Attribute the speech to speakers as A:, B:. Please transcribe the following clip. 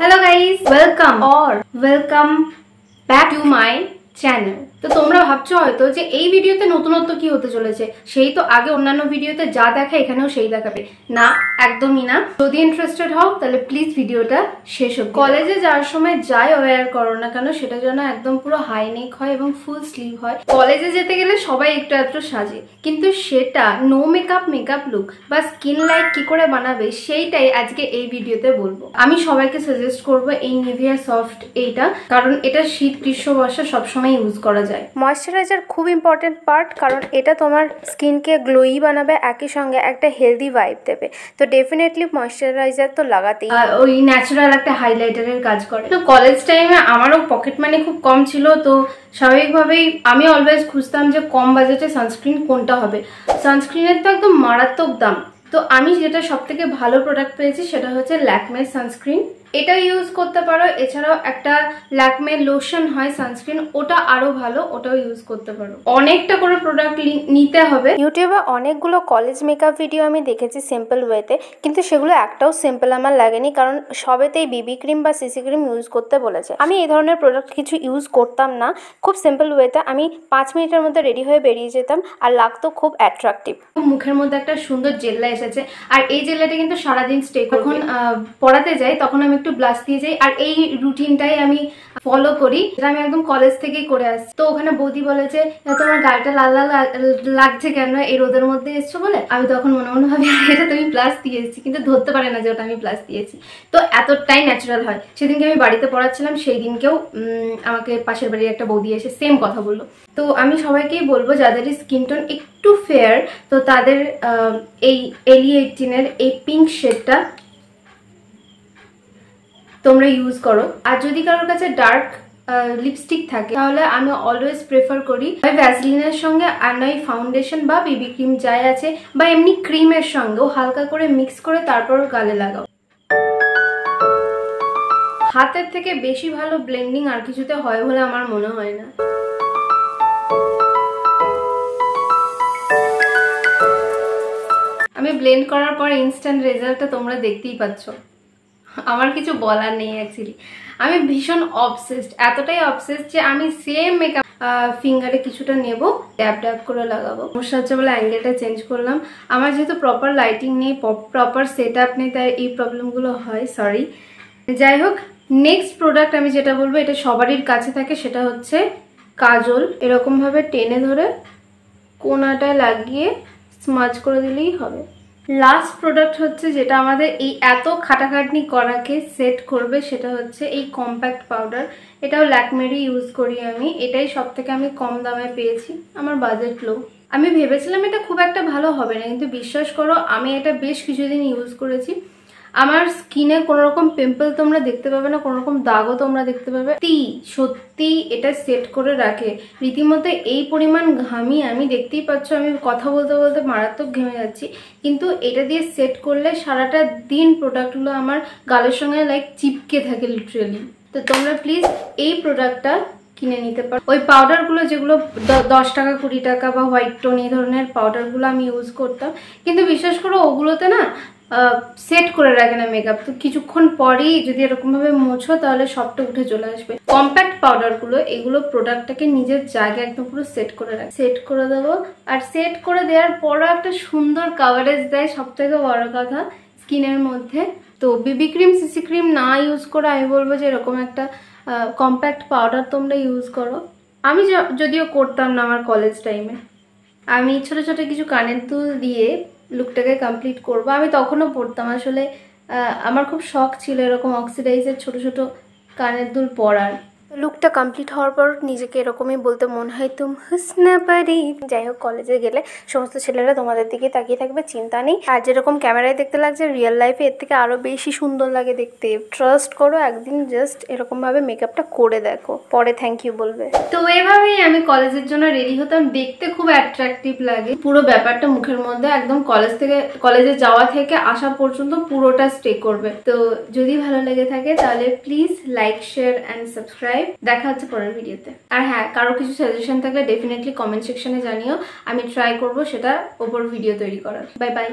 A: Hello guys, welcome. Or welcome back to my channel. তো তোমরা ভাবছ হয়তো যে এই ভিডিওতে নতুনত্ব কি হতে চলেছে? সেই তো আগে অন্যান্য ভিডিওতে যা দেখা এখানেও সেই দেখাবে। না, একদমই না। যদি ইন্টারেস্টেড হও, তাহলে প্লিজ ভিডিওটা শেষ হোক কলেজে যাওয়ার সময় যাই ওয়্যার করো না কেন, সেটা যেন একদম পুরো হাই নেক হয় এবং ফুল স্লিভ হয়। কলেজে যেতে গেলে সবাই একটু একটু সাজে। কিন্তু সেটা নো মেকআপ মেকআপ লুক বা স্কিন লাইট কি করে বানাবে, সেইটাই আজকে এই ভিডিওতে বলব। আমি সবাইকে সাজেস্ট করব এই নিভিয়া সফট এইটা, কারণ এটা শীত গ্রীষ্ম বর্ষা সবসময় ইউজ করা যায়।
B: ময়শ্চারাইজার খুব ইম্পর্টেন্ট পার্ট কারণ এটা তোমার স্কিনকে গ্লোই বানাবে একই সঙ্গে একটা হেলদি ভাইব দেবে। তো ডেফিনেটলি ময়শ্চারাইজার তো লাগাতেই
A: ওই ন্যাচারাল একটা হাইলাইটারের কাজ করে। তো কলেজ টাইমে আমারও পকেট মানি খুব কম ছিল তো স্বাভাবিকভাবেই আমি অলওয়েজ খুঁজতাম যে কম বাজেটে সানস্ক্রিন কোনটা হবে। সানস্ক্রিনের তো একদম মারাত্মক দাম। তো আমি যেটা সব থেকে ভালো প্রোডাক্ট পেয়েছি সেটা হচ্ছে ল্যাকমের সানস্ক্রিন এটা ইউজ করতে পারো। এছাড়াও একটা ল্যাকমে লোশন হয় সানস্ক্রিন ওটা আরও ভালো ওটাও ইউজ করতে পারো। অনেকটা করে প্রোডাক্ট নিতে হবে।
B: ইউটিউবে অনেকগুলো কলেজ মেকআপ ভিডিও আমি দেখেছি সিম্পল ওয়েতে কিন্তু সেগুলো একটাও সিম্পল আমার লাগেনি কারণ সবেতেই বিবি ক্রিম বা সিসি ক্রিম ইউজ করতে বলেছে। আমি এই ধরনের প্রোডাক্ট কিছু ইউজ করতাম না। খুব সিম্পল ওয়েতে আমি পাঁচ মিনিটের মধ্যে রেডি হয়ে বেরিয়ে যেতাম আর লাগতো খুব অ্যাট্রাকটিভ
A: মুখের মধ্যে একটা সুন্দর জেল্লা এসেছে। আর এই জেল্লাটা কিন্তু সারাদিন স্টে যখন পড়াতে যাই তখন আমি একটু ব্লাশ দিয়ে যাই। আর এই রুটিনটাই আমি ফলো করি। যেটা আমি একদম কলেজ থেকেই করে আসছি। তো ওখানে বৌদি বলেছে তোমার গালটা লাল লাল লাগছে কেন? এই রোদের মধ্যে এসছো বলে? আমি তখন মনে মনে ভাবি এটা তো আমি প্লাস দিয়ে এসেছি। কিন্তু ধরতে পারে না যে, ওটা আমি প্লাস দিয়েছি তো এতটাই ন্যাচারাল হয়। সেদিনকে আমি বাড়িতে পড়াচ্ছিলাম, সেই দিনকেও আমাকে পাশের বাড়ির একটা বৌদি এসে সেম কথা বলল। তো আমি সবাইকেই বলব যাদের স্কিন টোন একটু ফেয়ার তো তাদের এই এলি এইটিনের এই পিঙ্ক শেডটা তোমরা ইউজ করো। আর যদি কারোর কাছে ডার্ক লিপস্টিক থাকে, তাহলে আমি অলওয়েজ প্রেফার করি হয় ভ্যাসলিনের সঙ্গে আর নয় ফাউন্ডেশন বা বেবি ক্রিম যাই আছে, বা এমনি ক্রিমের সঙ্গেও হালকা করে মিক্স করে তারপর গালে লাগাও। হাতের থেকে বেশি ভালো ব্লেন্ডিং আর কিছুতে হয় বলে আমার মনে হয় না। আমি ব্লেন্ড করার পর ইনস্ট্যান্ট রেজাল্টটা তোমরা দেখতেই পাচ্ছ। আমার কিছু বলার নেই অ্যাকচুয়ালি আমি ভীষণ অবসেসড এতটাই অবসেসড যে আমি সেম মেকআপ ফিঙ্গারে কিছুটা নেব ড্যাপ ড্যাপ করে লাগাবো। সমস্যা হচ্ছে বলে অ্যাঙ্গেলটা চেঞ্জ করলাম। আমার যেহেতু প্রপার লাইটিং নেই প্রপার সেট আপ নেই, তাই এই প্রবলেমগুলো হয় সরি যাই হোক নেক্সট প্রোডাক্ট আমি যেটা বলব, এটা সবারই কাছে থাকে, সেটা হচ্ছে কাজল। এরকমভাবে টেনে ধরে কোনাটায় লাগিয়ে স্মাজ করে দিলেই হবে। লাস্ট প্রোডাক্ট হচ্ছে যেটা আমাদের এই এত খাটাখাটনি করাকে সেট করবে, সেটা হচ্ছে এই কম্প্যাক্ট পাউডার এটাও ল্যাকমেরই ইউজ করি আমি। এটাই সব থেকে আমি কম দামে পেয়েছি। আমার বাজেট লো আমি ভেবেছিলাম এটা খুব একটা ভালো হবে না, কিন্তু বিশ্বাস করো, আমি এটা বেশ কিছুদিন ইউজ করেছি। আমার স্কিনে কোনো রকম পিম্পল তোমরা দেখতে পাবে না কোনো রকম দাগও তোমরা দেখতে পাবে। সত্যি সত্যি এটা সেট করে রাখে। রীতিমতো এই পরিমাণ ঘামি আমি দেখতেই পাচ্ছ, আমি কথা বলতে বলতে মারাত্মক ঘেমে যাচ্ছি। কিন্তু এটা দিয়ে সেট করলে সারাটা দিন প্রোডাক্টগুলো আমার গালের সঙ্গে লাইক চিপকে থাকে লিটারেলি তো তোমরা প্লিজ এই প্রোডাক্টটা কিনে নিতে পারো। ওই পাউডারগুলো যেগুলো দশ টাকা, কুড়ি টাকা বা হোয়াইট টোন এই ধরনের পাউডারগুলো আমি ইউজ করতাম। কিন্তু বিশ্বাস করো, ওগুলোতে না সেট করে রাখে না মেকআপ তো কিছুক্ষণ পরেই যদি এরকমভাবে মোছো, তাহলে সবটা উঠে চলে আসবে। কম্প্যাক্ট পাউডারগুলো এগুলো প্রোডাক্টটাকে নিজের জায়গায় একদম পুরো সেট করে রাখে। সেট করে দেবো। আর সেট করে দেওয়ার পরও একটা সুন্দর কাভারেজ দেয়, সব থেকে বড় কথা স্কিনের মধ্যে। তো বিবি ক্রিম সিসি ক্রিম না ইউজ করে আমি বলব যে এরকম একটা কম্প্যাক্ট পাউডার তোমরা ইউজ করো। আমি যদিও করতাম না আমার কলেজ টাইমে আমি ছোট ছোট কিছু কানের দুল দিয়ে লুকটাকে কমপ্লিট করব। আমি তখনও পড়তাম। আসলে আমার খুব শখ ছিল এরকম অক্সিডাইজের ছোট ছোট কানের দুল পরার।
B: লুকটা কমপ্লিট হওয়ার পর নিজেকে এরকমই বলতে মনে হয়, তুম হুসনা পারি। যাই হোক কলেজে গেলে সমস্ত ছেলেরা তোমাদের দিকে তাকিয়ে থাকবে, চিন্তা নেই। আর যেরকম ক্যামেরায় দেখতে লাগছে রিয়েল লাইফে এর থেকে আরও বেশি সুন্দর লাগে দেখতে। ট্রাস্ট করো, একদিন জাস্ট এরকমভাবে মেকআপটা করে দেখো। পরে থ্যাংক ইউ বলবে।
A: তো এভাবেই আমি কলেজের জন্য রেডি হতাম। দেখতে খুব অ্যাট্রাকটিভ লাগে। পুরো ব্যাপারটা মুখের মধ্যে একদম কলেজ থেকে কলেজে যাওয়া থেকে আসা পর্যন্ত পুরোটা স্টে করবে। তো যদি ভালো লেগে থাকে তাহলে please like share and subscribe দেখা হচ্ছে পরের ভিডিওতে। আর হ্যাঁ কারও কিছু সাজেশন থাকলে ডেফিনেটলি কমেন্ট সেকশনে জানিও। আমি ট্রাই করব সেটা ওপর ভিডিও তৈরি করার। Bye bye